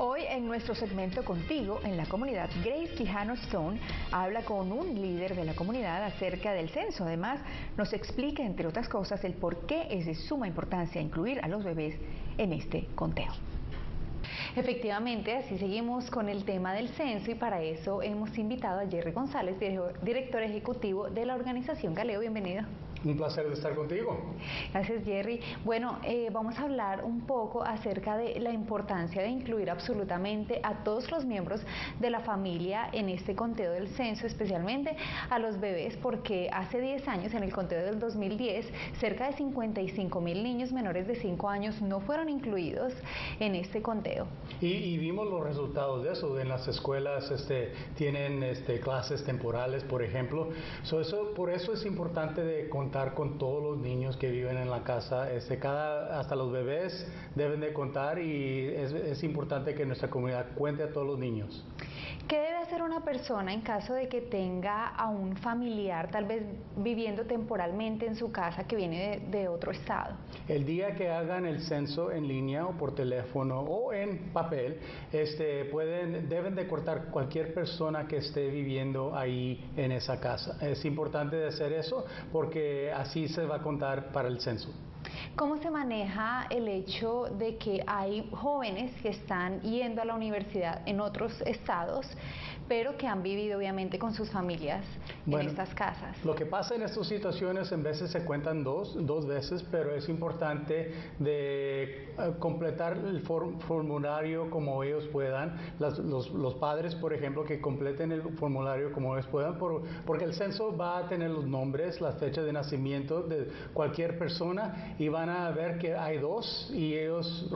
Hoy en nuestro segmento Contigo en la comunidad, Grace Quijano Stone habla con un líder de la comunidad acerca del censo. Además, nos explica, entre otras cosas, el por qué es de suma importancia incluir a los bebés en este conteo. Efectivamente, así seguimos con el tema del censo y para eso hemos invitado a Jerry González, director ejecutivo de la organización Galeo. Bienvenido. Un placer de estar contigo. Gracias, Jerry. Bueno, eh, vamos a hablar un poco acerca de la importancia de incluir absolutamente a todos los miembros de la familia en este conteo del censo, especialmente a los bebés, porque hace 10 años, en el conteo del 2010, cerca de 55 mil niños menores de 5 años no fueron incluidos en este conteo. Y, vimos los resultados de eso. En las escuelas este, tienen este, clases temporales, por ejemplo. eso, por eso es importante de contar con todos los niños que viven en la casa. Este, cada, hasta los bebés deben de contar y es, es importante que nuestra comunidad cuente a todos los niños. ¿Qué debe hacer una persona en caso de que tenga a un familiar tal vez viviendo temporalmente en su casa que viene de, otro estado? El día que hagan el censo en línea o por teléfono o en papel, este, pueden, deben de cortar cualquier persona que esté viviendo ahí en esa casa. Es importante de hacer eso porque así se va a contar para el censo. ¿Cómo se maneja el hecho de que hay jóvenes que están yendo a la universidad en otros estados, pero que han vivido obviamente con sus familias en estas casas? Lo que pasa en estas situaciones en veces se cuentan dos, dos veces, pero es importante de eh, completar el formulario como ellos puedan. los, los, padres, por ejemplo, que completen el formulario como ellos puedan, porque el censo va a tener los nombres, las fechas de nacimiento de cualquier persona y van a ver que hay dos y ellos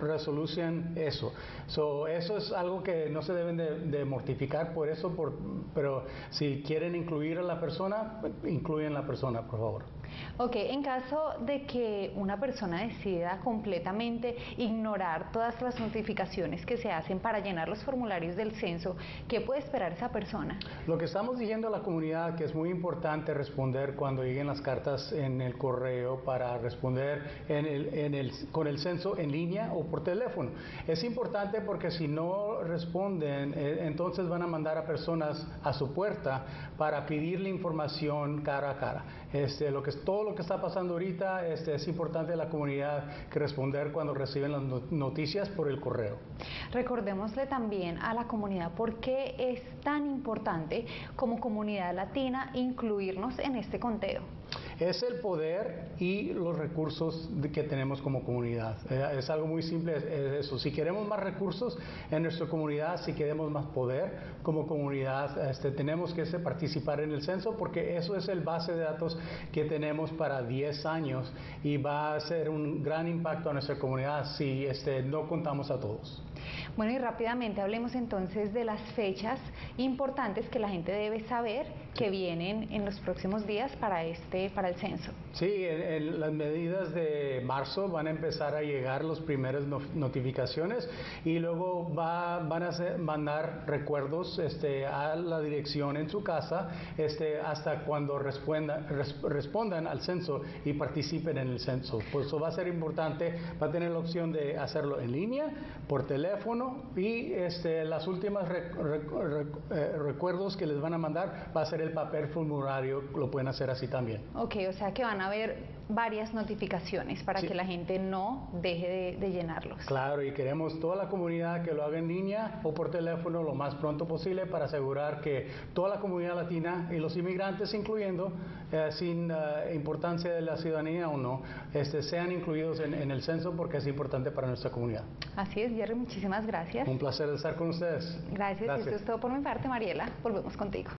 resolucionan eso. So, eso es algo que no se deben de, mortificar por eso, por, pero si quieren incluir a la persona, incluyen a la persona, por favor. Ok, en caso de que una persona decida completamente ignorar todas las notificaciones que se hacen para llenar los formularios del censo, ¿qué puede esperar esa persona? Lo que estamos diciendo a la comunidad que es muy importante responder cuando lleguen las cartas en el correo para responder en el, con el censo en línea o por teléfono. Es importante porque si no responden, eh, entonces van a mandar a personas a su puerta para pedirle información cara a cara. Este, lo que todo lo que está pasando ahorita este, es importante a la comunidad que responder cuando reciben las noticias por el correo. Recordémosle también a la comunidad por qué es tan importante como comunidad latina incluirnos en este conteo es el poder y los recursos que tenemos como comunidad. Eh, es algo muy simple eso. Si queremos más recursos en nuestra comunidad, si queremos más poder como comunidad, este, tenemos que participar en el censo porque eso es el base de datos que tenemos para 10 años y va a ser un gran impacto a nuestra comunidad si este, no contamos a todos. Bueno, y rápidamente hablemos entonces de las fechas importantes que la gente debe saber que vienen en los próximos días para este para el censo. Sí, en, las medidas de marzo van a empezar a llegar las primeras notificaciones y luego va, van a mandar recuerdos este, a la dirección en su casa este, hasta cuando respondan, respondan al censo y participen en el censo. Pues eso va a ser importante, va a tener la opción de hacerlo en línea, por teléfono y este, las últimas eh, recuerdos que les van a mandar va a ser el papel formulario, lo pueden hacer así también. Ok, o sea que van a haber varias notificaciones para que la gente no deje de, llenarlos. Claro, y queremos toda la comunidad que lo haga en línea o por teléfono lo más pronto posible para asegurar que toda la comunidad latina y los inmigrantes incluyendo, eh, sin eh, importancia de la ciudadanía o no, este, sean incluidos en, en, el censo porque es importante para nuestra comunidad. Así es, Jerry, muchísimas gracias. Un placer estar con ustedes. Gracias, gracias. esto es todo por mi parte, Mariela. Volvemos contigo.